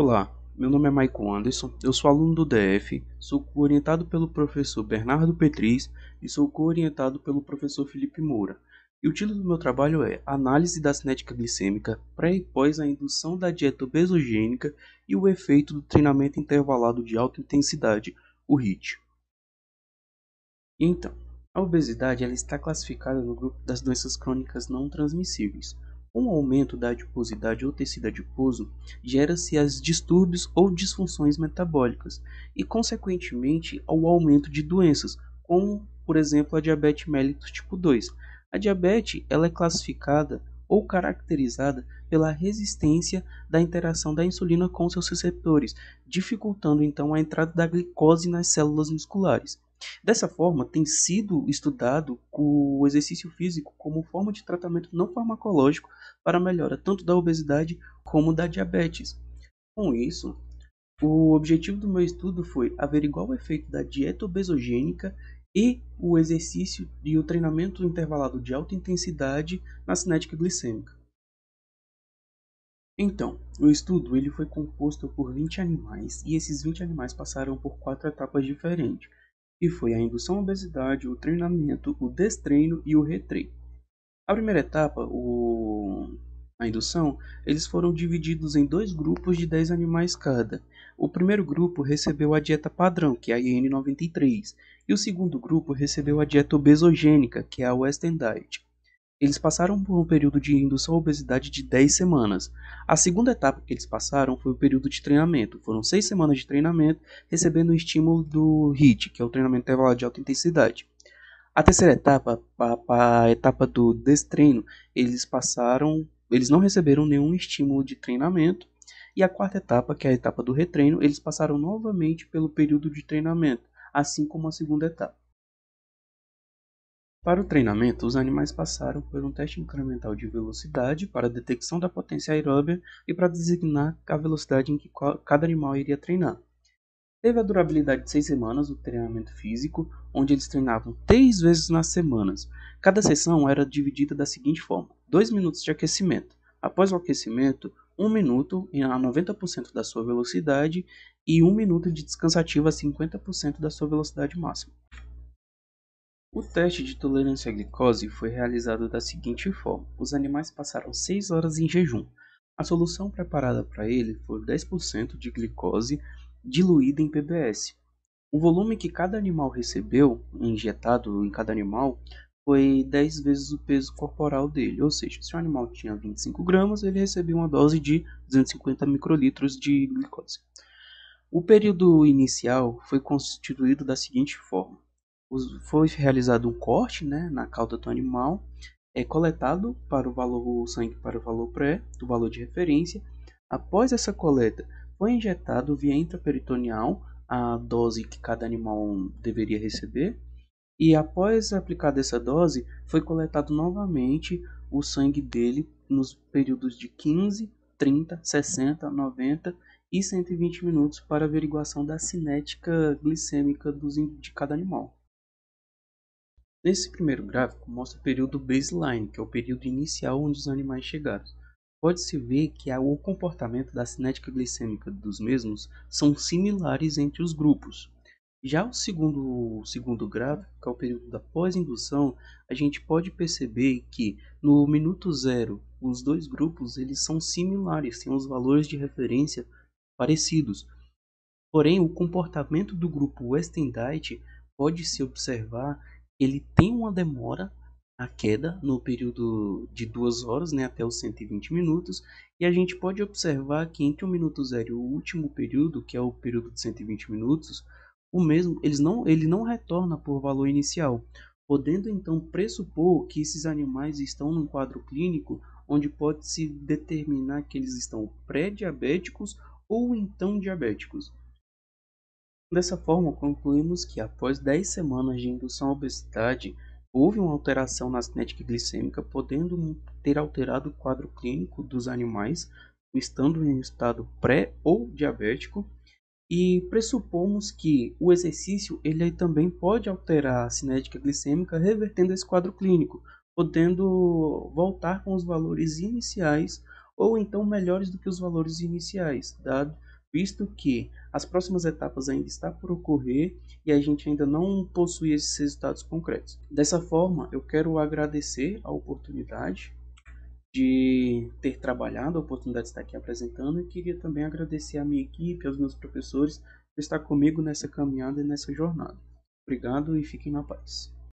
Olá, meu nome é Maicon Anderson, eu sou aluno do DF, sou orientado pelo professor Bernardo Petris e sou co-orientado pelo professor Felipe Moura. E o título do meu trabalho é Análise da cinética glicêmica pré e pós a indução da dieta obesogênica e o efeito do treinamento intervalado de alta intensidade, o HIIT. Então, a obesidade ela está classificada no grupo das doenças crônicas não transmissíveis. Com o aumento da adiposidade ou tecido adiposo, gera-se as distúrbios ou disfunções metabólicas e, consequentemente, ao aumento de doenças, como, por exemplo, a diabetes mellitus tipo 2. A diabetes ela é classificada ou caracterizada pela resistência da interação da insulina com seus receptores, dificultando então a entrada da glicose nas células musculares. Dessa forma, tem sido estudado o exercício físico como forma de tratamento não farmacológico para melhora tanto da obesidade como da diabetes. Com isso, o objetivo do meu estudo foi averiguar o efeito da dieta obesogênica e o exercício e o treinamento intervalado de alta intensidade na cinética glicêmica. Então, o estudo ele foi composto por 20 animais e esses 20 animais passaram por quatro etapas diferentes que foi a indução à obesidade, o treinamento, o destreino e o retreino. A primeira etapa, o... a indução, eles foram divididos em dois grupos de 10 animais cada. O primeiro grupo recebeu a dieta padrão, que é a IN93, e o segundo grupo recebeu a dieta obesogênica, que é a Western Diet. Eles passaram por um período de indução à obesidade de 10 semanas. A segunda etapa que eles passaram foi o período de treinamento. Foram 6 semanas de treinamento, recebendo o estímulo do HIIT, que é o treinamento intervalado de alta intensidade. A terceira etapa, a, a etapa do destreino, eles passaram, eles não receberam nenhum estímulo de treinamento. E a quarta etapa, que é a etapa do retreino, eles passaram novamente pelo período de treinamento, assim como a segunda etapa. Para o treinamento, os animais passaram por um teste incremental de velocidade para detecção da potência aeróbia e para designar a velocidade em que cada animal iria treinar. Teve a durabilidade de seis semanas o treinamento físico, onde eles treinavam três vezes nas semanas. Cada sessão era dividida da seguinte forma: dois minutos de aquecimento. Após o aquecimento, um minuto a 90% da sua velocidade e um minuto de descansativa a 50% da sua velocidade máxima. O teste de tolerância à glicose foi realizado da seguinte forma: os animais passaram 6 horas em jejum. A solução preparada para ele foi 10% de glicose diluída em PBS. O volume que cada animal recebeu, injetado em cada animal, foi 10 vezes o peso corporal dele, ou seja, se o animal tinha 25 gramas, ele recebeu uma dose de 250 microlitros de glicose. O período inicial foi constituído da seguinte forma: foi realizado um corte né, na cauda do animal, é coletado para o valor o sangue para o valor pré, do valor de referência. Após essa coleta, foi injetado via intraperitoneal a dose que cada animal deveria receber. E após aplicada essa dose, foi coletado novamente o sangue dele nos períodos de 15, 30, 60, 90 e 120 minutos para averiguação da cinética glicêmica dos, de cada animal. Nesse primeiro gráfico mostra o período baseline, que é o período inicial onde os animais chegaram. Pode-se ver que o comportamento da cinética glicêmica dos mesmos são similares entre os grupos. Já o segundo, o segundo gráfico, que é o período da pós-indução, a gente pode perceber que no minuto zero os dois grupos eles são similares, têm os valores de referência parecidos. Porém, o comportamento do grupo Western Diet pode-se observar ele tem uma demora a queda no período de duas horas, né, até os 120 minutos, e a gente pode observar que entre o minuto zero e o último período, que é o período de 120 minutos, o mesmo, eles não, ele não retorna por valor inicial, podendo então pressupor que esses animais estão num quadro clínico onde pode-se determinar que eles estão pré-diabéticos ou então diabéticos. Dessa forma, concluímos que após 10 semanas de indução à obesidade, houve uma alteração na cinética glicêmica, podendo ter alterado o quadro clínico dos animais, estando em estado pré ou diabético, e pressupomos que o exercício ele também pode alterar a cinética glicêmica, revertendo esse quadro clínico, podendo voltar com os valores iniciais ou então melhores do que os valores iniciais, dado visto que as próximas etapas ainda estão por ocorrer e a gente ainda não possui esses resultados concretos. Dessa forma, eu quero agradecer a oportunidade de ter trabalhado, a oportunidade de estar aqui apresentando e queria também agradecer a minha equipe, aos meus professores por estar comigo nessa caminhada e nessa jornada. Obrigado e fiquem na paz.